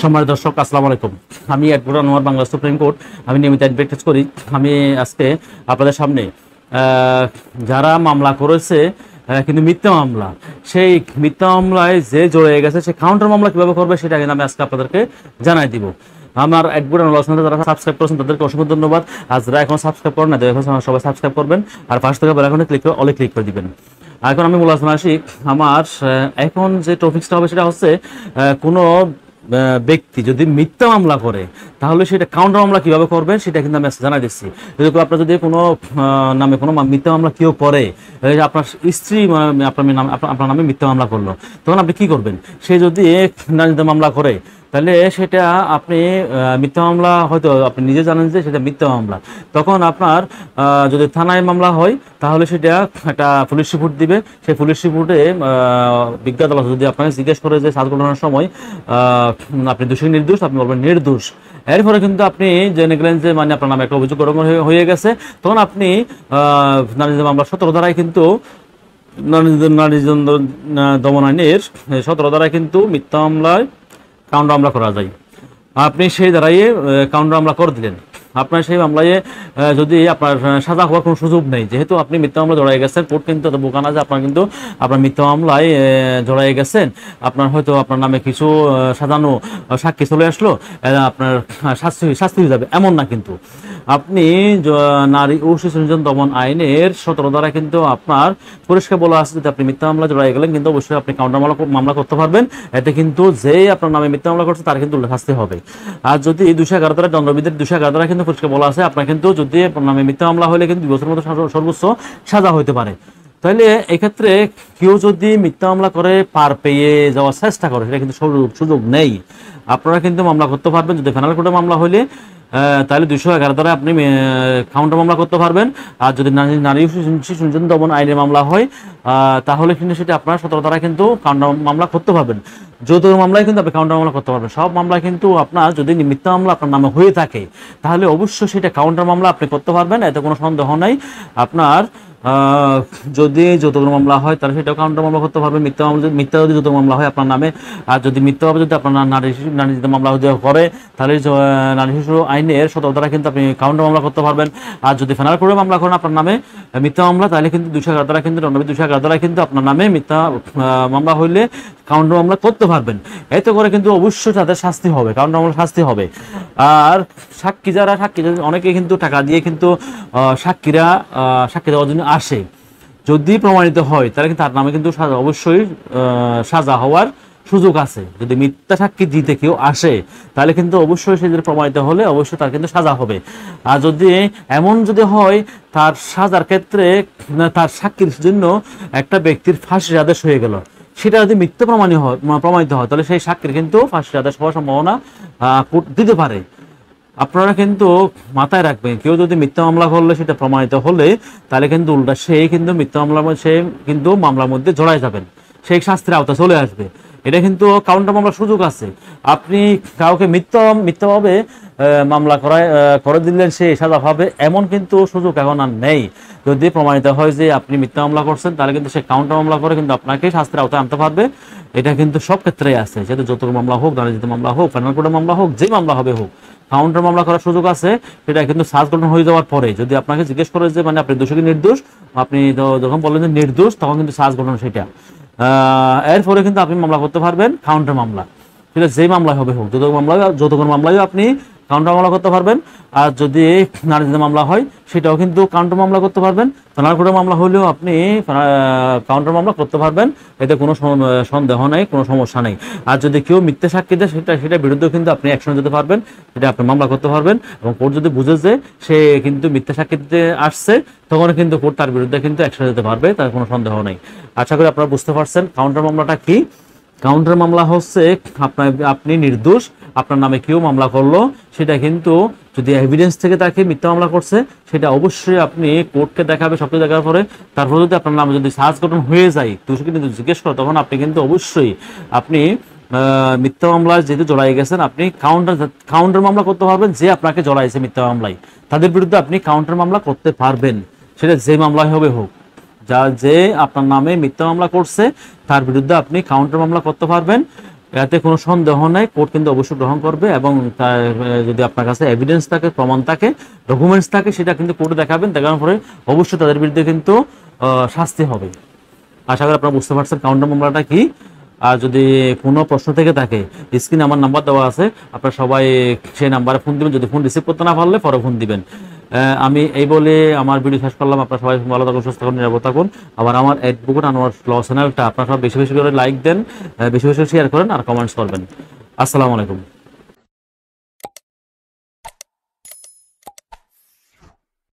সম্মানিত দর্শক, আসসালামু আলাইকুম। আমি advocate Anwar Bangla Supreme Court. আমি নিয়মিত অ্যাডভোকেট করি। আমি আজকে আপনাদের সামনে যারা মামলা করেছে কিন্তু মিথ্যা মামলা, সেই মিথ্যা মামলায় যে জড়ে গেছে, সে কাউন্টার মামলা কীভাবে করবে, সেটা কিন্তু আমি আজকে আপনাদেরকে জানাই দিব। আমার অ্যাডভোকেট আনোয়ার যারা সাবস্ক্রাইব করেছেন, তাদেরকে অসংখ্য ধন্যবাদ। আর যারা এখন সাবস্ক্রাইব করেন না দেখুন সবাই সাবস্ক্রাইব করবেন। আর পাঁচ টাকা বেলাখনে ক্লিক করে অলে ক্লিক করে দিবেন। এখন আমি মূল আলোচনা আসি আমার এখন যে টপিক্সটা হবে সেটা হচ্ছে কোনো ব্যক্তি যদি মিথ্যা মামলা করে, তাহলে সেটা কাউন্টার মামলা কীভাবে করবেন সেটা কিন্তু আমি জানাই দিচ্ছি। যদি আপনার যদি কোনো নামে কোনো মিথ্যা মামলা কেউ করে আপনার স্ত্রী মানে আপনার নামে, আপনার- নামে মিথ্যা মামলা করল, তখন আপনি কি করবেন? সে যদি মামলা করে তাহলে সেটা আপনি মিথ্যা মামলা হয়তো আপনি নিজে জানেন যে সেটা মিথ্যা মামলা। তখন আপনার যদি থানায় মামলা হয়, তাহলে সেটা একটা পুলিশ রিপোর্ট দিবে। সেই পুলিশ রিপোর্টে বিজ্ঞাত যদি আপনাকে জিজ্ঞেস করে যে সাজ ঘটনার সময় আপনি দোষী নির্দোষ, আপনি বলবেন নির্দোষ। এরপরে কিন্তু আপনি জেনে গেলেন যে মানে আপনার নামে একটা অভিযোগ গ্রহণ হয়ে- গেছে। তখন আপনি নারী মামলা সতেরো ধারায় কিন্তু নারী নারী দমন আইনের সতেরো ধারায় কিন্তু মিথ্যা মামলায় কাউন্টার আমরা করা যায়। আপনি সেই দাঁড়াইয়ে কাউন্ট আমরা করে দিলেন। আপনার সেই মামলায় যদি আপনার সাজা হওয়ার কোনো সুযোগ নেই, যেহেতু আপনি মিথ্যা মামলা জড়াই গেছেন, কোর্ট কিন্তু এত বোকা না যে আপনার কিন্তু, আপনার মিথ্যা মামলায় জড়াই গেছেন। আপনার হয়তো আপনার নামে কিছু সাজানো সাক্ষী চলে আসলো আপনার শাস্তি শাস্তি হয়ে যাবে, এমন না কিন্তু। আপনি নারী ও শিশু নির্যাতন দমন আইনের সতেরো দ্বারা কিন্তু আপনার পরিষ্কার বলা আছে, যদি আপনি মিথ্যা মামলা জড়াই গেলেন, কিন্তু অবশ্যই আপনি কাউন্টার মামলা মামলা করতে পারবেন। এতে কিন্তু যেই আপনার নামে মিথ্যা মামলা করছে, তার কিন্তু শাস্তি হবে। আর যদি দুশো এগারো দ্বারা দণ্ডবিধির দুশো এগারো দ্বারা কিন্তু পরিষ্কার বলা আছে, আপনার কিন্তু যদি আপনার নামে মিথ্যা মামলা হলে কিন্তু দুই বছরের মতো সর্বোচ্চ সাজা হতে পারে। তাহলে এক্ষেত্রে কেউ যদি মিথ্যা মামলা করে পার পেয়ে যাওয়ার চেষ্টা করে, সেটা কিন্তু সুযোগ- নেই। আপনারা কিন্তু মামলা করতে পারবেন, যদি ফেনাল কোর্টে মামলা হলে তাহলে দুশো এগারো দ্বারা আপনি কাউন্টার মামলা করতে পারবেন। আর যদি নারী শিশু- দমন আইনের মামলা হয় তাহলে কিন্তু সেটা আপনার সতেরো দ্বারা কিন্তু কাউন্টার মামলা করতে পারবেন। যৌতুক মামলায় কিন্তু আপনি কাউন্টার মামলা করতে পারবেন। সব মামলা কিন্তু আপনার যদি মিথ্যা মামলা আপনার নামে হয়ে থাকে, তাহলে অবশ্যই সেটা কাউন্টার মামলা আপনি করতে পারবেন, এতে কোনো সন্দেহ নাই। আপনার যদি যৌতুক মামলা হয়, তাহলে সেটাও কাউন্টার মামলা করতে পারবে। মিথ্যা মামলা যদি মিথ্যা যদি যৌতুক মামলা হয় আপনার নামে। আর যদি মিথ্যাভাবে যদি আপনার নারী নারী মামলা যদি করে, তাহলে নারী শিশু আইনের সতর্ক দ্বারা কিন্তু আপনি কাউন্টার মামলা করতে পারবেন। আর যদি ফেনার করে মামলা করেন আপনার নামে, মিথ্যা মামলা, তাহলে কিন্তু দুশো এগারো দ্বারা কিন্তু দুশো এগারো দ্বারা কিন্তু আপনার নামে মিথ্যা মামলা হইলে কাউন্টার মামলা করতে পারবেন। এতে করে কিন্তু অবশ্যই তাদের শাস্তি হবে কাউন্টার মামলা শাস্তি হবে। আর সাক্ষী যারা, সাক্ষী অনেকে কিন্তু টাকা দিয়ে কিন্তু সাক্ষীরা সাক্ষী দেওয়ার জন্য আসে। যদি প্রমাণিত হয়, তাহলে কিন্তু তার নামে কিন্তু সাজা, অবশ্যই সাজা হওয়ার সুযোগ আছে। যদি মিথ্যা সাক্ষী দিতে কেউ আসে, তাহলে কিন্তু অবশ্যই সে যদি প্রমাণিত হলে, অবশ্যই তার কিন্তু সাজা হবে। আর যদি এমন যদি হয়, তার সাজার ক্ষেত্রে, তার সাক্ষীর জন্য একটা ব্যক্তির ফাঁসির আদেশ হয়ে গেল। সেটা যদি মিথ্যা প্রমাণিত হয় প্রমাণিত হয়, তাহলে সেই সাক্ষীর কিন্তু ফাঁসি আদেশ হওয়ার সম্ভাবনা দিতে পারে। আপনারা কিন্তু মাথায় রাখবেন, কেউ যদি মিথ্যা মামলা করলে সেটা প্রমাণিত হলে, তাহলে কিন্তু উল্টা সেই কিন্তু মিথ্যা মামলার সে কিন্তু মামলার মধ্যে জড়ায় যাবেন। সেই শাস্তির আওতা চলে আসবে। এটা কিন্তু কাউন্টার মামলার সুযোগ আছে। আপনি কাউকে মিথ্যা, মিথ্যাভাবে মামলা করায় করে দিলেন সে সাজা পাবে এমন কিন্তু সুযোগ এখন আর নেই। যদি প্রমাণিত হয় যে আপনি মিথ্যা মামলা করছেন, তাহলে কিন্তু সে কাউন্টার মামলা করে কিন্তু আপনাকে শাস্তির আওতায় আনতে পারবে। এটা কিন্তু সব ক্ষেত্রেই আছে। যেহেতু যৌতুক মামলা হোক দানিজিত মামলা হোক ফাইনাল কোর্টের মামলা হোক, যে মামলা হবে হোক কাউন্টার মামলা করার সুযোগ আছে, সেটা কিন্তু সার্চ গঠন হয়ে যাওয়ার পরে। যদি আপনাকে জিজ্ঞেস করে যে মানে আপনি দোষী নির্দোষ? আপনি যখন বললেন যে নির্দোষ, তখন কিন্তু সার্চ গঠন সেটা। এরপরে কিন্তু আপনি মামলা করতে পারবেন কাউন্টার মামলা। সেটা যে মামলায় হবে হোক যৌতুক মামলা যৌতুক মামলায় আপনি কাউন্টার মামলা করতে পারবেন। আর যদি নারীদের মামলা হয়, সেটাও কিন্তু কাউন্টার মামলা করতে পারবেন। থানার কোর্টে মামলা হলেও আপনি কাউন্টার মামলা করতে পারবেন। এতে কোনো সন্দেহ নেই, কোনো সমস্যা নেই। আর যদি কেউ মিথ্যে সাক্ষী দেয়, সেটা, সেটার বিরুদ্ধেও কিন্তু আপনি অ্যাকশন যেতে পারবেন। সেটা আপনি মামলা করতে পারবেন। এবং কোর্ট যদি বুঝে যে সে কিন্তু মিথ্যা সাক্ষী দিতে আসছে তখন কিন্তু কোর্ট তার বিরুদ্ধে কিন্তু অ্যাকশন যেতে পারবে, তার কোনো সন্দেহ নেই। আশা করি আপনারা বুঝতে পারছেন কাউন্টার মামলাটা কি। কাউন্টার মামলা হচ্ছে, আপনার, আপনি নির্দোষ আপনার নামে কেউ মামলা করল, সেটা কিন্তু যদি এভিডেন্স থেকে তাকে মিথ্যা মামলা করছে, সেটা অবশ্যই আপনি কোর্টকে দেখাবে সব কিছু দেখার পরে। তারপর যদি আপনার নামে যদি সার্চ গঠন হয়ে যায় তুই কিন্তু জিজ্ঞেস করো, তখন আপনি কিন্তু অবশ্যই আপনি মিথ্যা মামলায় যেহেতু জড়াই গেছেন, আপনি কাউন্টার কাউন্টার মামলা করতে পারবেন, যে আপনাকে জড়াইছে মিথ্যা মামলায়। তাদের বিরুদ্ধে আপনি কাউন্টার মামলা করতে পারবেন। সেটা যে মামলায় হবে হোক। যা যে আপনার নামে মিথ্যা মামলা করছে, তার বিরুদ্ধে আপনি কাউন্টার মামলা করতে পারবেন। এতে কোনো সন্দেহ নেই, কোর্ট কিন্তু অবশ্যই গ্রহণ করবে এবং যদি আপনার কাছে এভিডেন্স থাকে, প্রমাণ থাকে ডকুমেন্টস থাকে, সেটা কিন্তু কোর্টে দেখাবেন, দেখানোর পরে অবশ্যই তাদের বিরুদ্ধে কিন্তু শাস্তি হবে। আশা করি আপনারা বুঝতে পারছেন কাউন্টার মামলাটা কি। আর যদি কোনো প্রশ্ন থেকে থাকে স্ক্রিনে আমার নাম্বার দেওয়া আছে, আপনারা সবাই সেই নাম্বারে ফোন দিবেন, যদি ফোন রিসিভ করতে না পারলে পরে ফোন দিবেন। আমি এই বলে আমার ভিডিও শেষ করলাম। আপনারা সবাই ভালো থাকুন, সুস্থ থাকুন, নিরাপদ থাকুন। আবার আমার অ্যাডভোকেট আনোয়ার ল চ্যানেলটা আপনারা সব বেশি বেশি করে লাইক দেন বেশি বেশি শেয়ার করেন আর কমেন্টস করবেন। আসসালামু আলাইকুম।